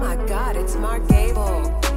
my god, it's Mark Gable.